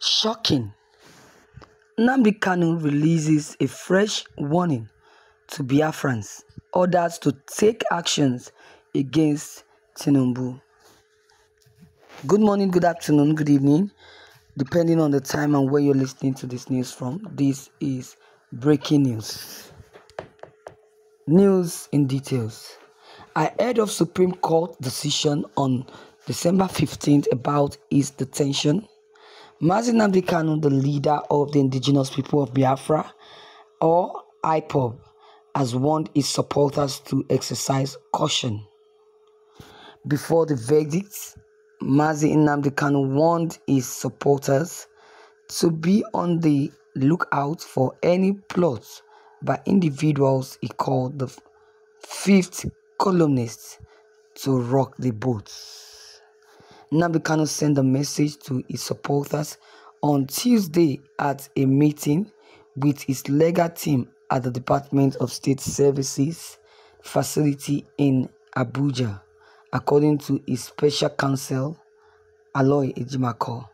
Shocking! Nnamdi Kanu releases a fresh warning to Biafrans, orders to take actions against Tinubu. Good morning, good afternoon, good evening, depending on the time and where you're listening to this news from. This is breaking news. News in details. Ahead of Supreme Court decision on December 15th about his detention, Mazi Nnamdi Kanu, the leader of the indigenous people of Biafra, or IPOB, has warned his supporters to exercise caution. Before the verdict, Mazi Nnamdi Kanu warned his supporters to be on the lookout for any plots by individuals he called the fifth columnists to rock the boat. Nnamdi Kanu sent a message to his supporters on Tuesday at a meeting with his legal team at the Department of State Services facility in Abuja, according to his special counsel, Aloy Ejimakor.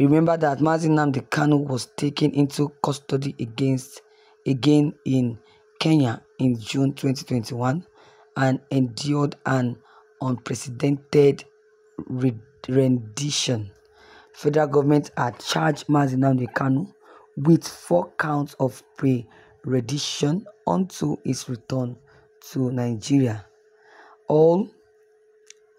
Remember that Mazi Nnamdi Kanu was taken into custody against again in Kenya in June 2021 and endured an unprecedented rendition. Federal government had charged Mazi Kanu with four counts of pre-rendition until his return to Nigeria. All,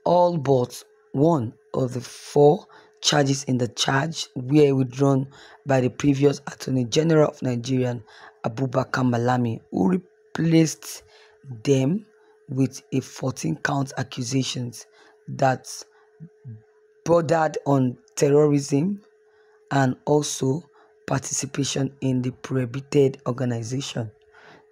all but one of the four charges in the charge were withdrawn by the previous Attorney General of Nigeria, Abubakar Malami, who replaced them with a 14-count accusations that bordered on terrorism and also participation in the prohibited organization.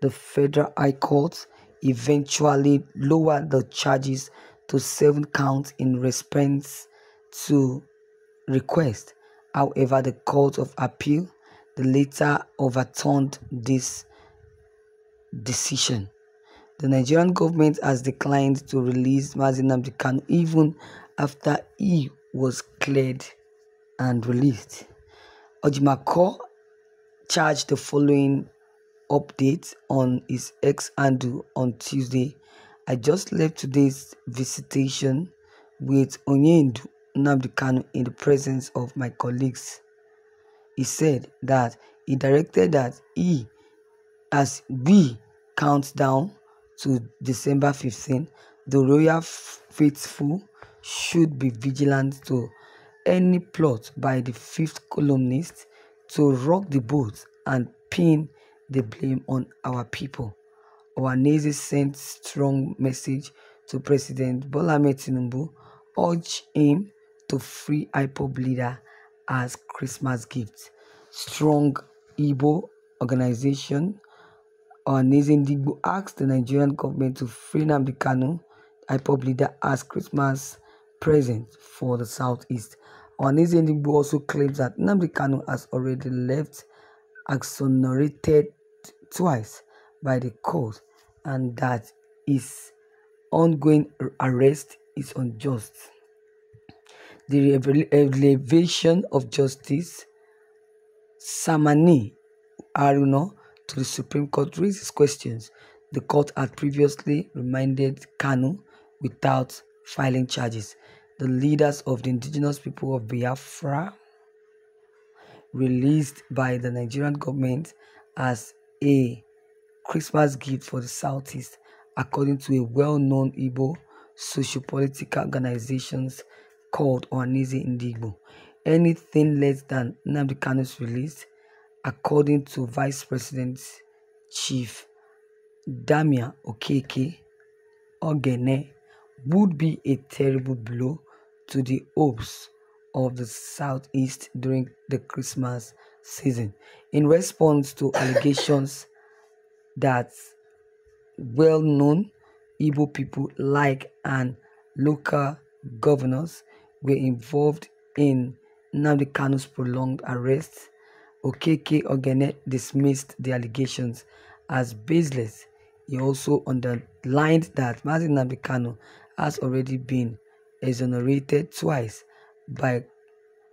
The Federal High Court eventually lowered the charges to seven counts in response to request. However, the Court of Appeal later overturned this decision. The Nigerian government has declined to release Mazi Nnamdi even after he was cleared and released. Ejimakor charged the following update on his ex handle on Tuesday. I just left today's visitation with Onyendu Nnamdi in the presence of my colleagues. He said that he directed that he, as we count down to December 15, the royal faithful should be vigilant to any plot by the fifth columnist to rock the boat and pin the blame on our people. Ohanaeze sent strong message to President Bola Tinubu, urged him to free IPOB leader as Christmas gift. Strong Igbo organization Ohanaeze Ndigbo asked the Nigerian government to free Nnamdi Kanu, IPOB leader, as Christmas present for the Southeast. Ohanaeze Ndigbo also claims that Nnamdi Kanu has already left exonerated twice by the court and that his ongoing arrest is unjust. The elevation of Justice Samani Aruno to the Supreme Court raises questions. The court had previously remanded Kanu without filing charges. The leaders of the indigenous people of Biafra, released by the Nigerian government as a Christmas gift for the Southeast, according to a well-known Igbo socio-political organization called Ohanaeze Ndigbo. Anything less than Nnamdi Kanu's release, according to Vice President Chief Damian Okeke Ogene, would be a terrible blow to the hopes of the Southeast during the Christmas season. In response to allegations that well-known Igbo people like and local governors were involved in Nnamdi Kanu's prolonged arrest, Okeke Ogene dismissed the allegations as baseless. He also underlined that Mazi Nnamdi has already been exonerated twice by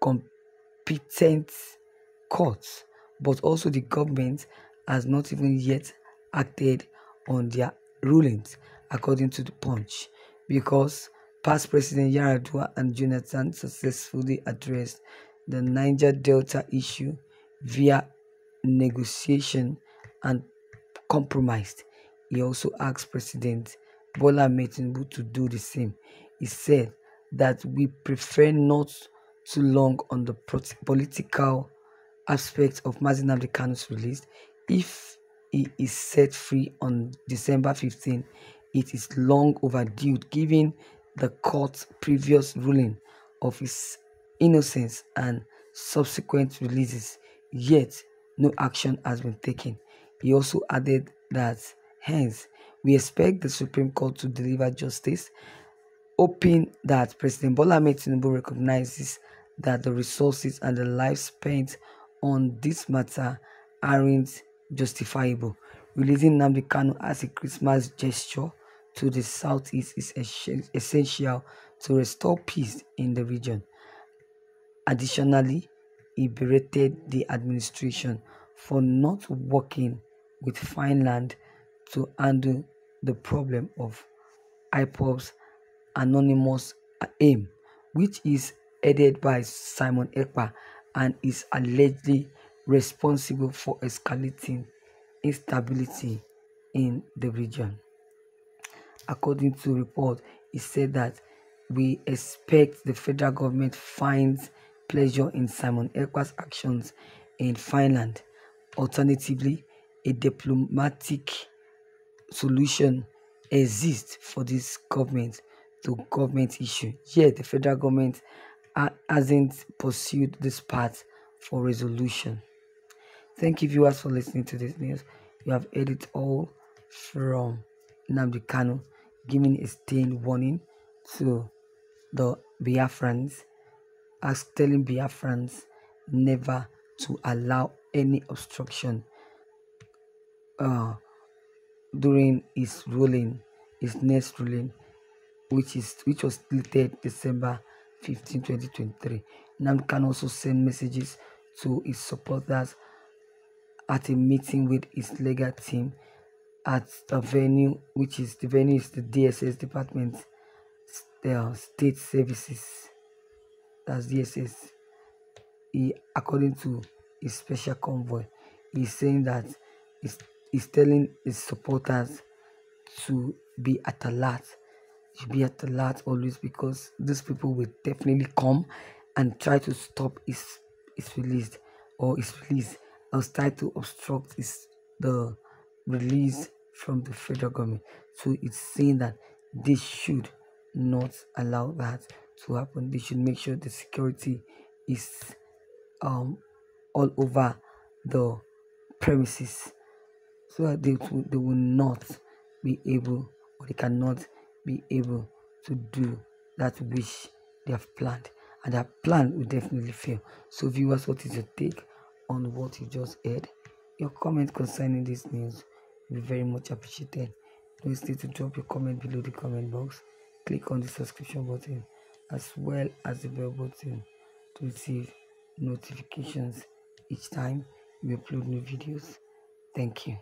competent courts, but also the government has not even yet acted on their rulings, according to the Punch, because past President Yar'Adua and Jonathan successfully addressed the Niger Delta issue via negotiation and compromise. He also asked President Bola Tinubu to do the same. He said that we prefer not too long on the political aspects of Mazi Nnamdi release. If he is set free on December 15, it is long overdue given the court's previous ruling of his innocence and subsequent releases, yet no action has been taken. He also added that, hence, we expect the Supreme Court to deliver justice, hoping that President Bola Tinubu recognizes that the resources and the life spent on this matter aren't justifiable. Releasing Nnamdi Kanu as a Christmas gesture to the southeast is essential to restore peace in the region. Additionally, he berated the administration for not working with Finland to handle the problem of IPOB's anonymous aim, which is headed by Simon Ekpa and is allegedly responsible for escalating instability in the region. According to report, he said that we expect the federal government finds pleasure in Simon Ekpa's actions in Finland. Alternatively, a diplomatic solution exists for this government to government issue. Yet the federal government hasn't pursued this path for resolution. Thank you viewers for listening to this news. You have heard it all from Nnamdi Kanu giving a stern warning to the Biafrans, as telling Biafrans never to allow any obstruction uh, during his ruling, his next ruling, which is which was dated December 15, 2023. Nam can also send messages to his supporters at a meeting with his legal team at a venue, which is the venue is the DSS department, the state services. That's DSS. He, according to his special convoy, he's saying that he's, he's telling his supporters to be at alert to be at alert always because these people will definitely come and try to stop his his release or his release or try to obstruct his the release from the federal government. So it's saying that they should not allow that to happen. They should make sure the security is um all over the premises so that they, they will not be able or they cannot be able to do that which they have planned. And that plan will definitely fail. So viewers what is your take on what you just heard? Your comment concerning this news will be very much appreciated. Don't hesitate to drop your comment below the comment box. Click on the subscription button as well as the bell button to receive notifications each time we upload new videos. Thank you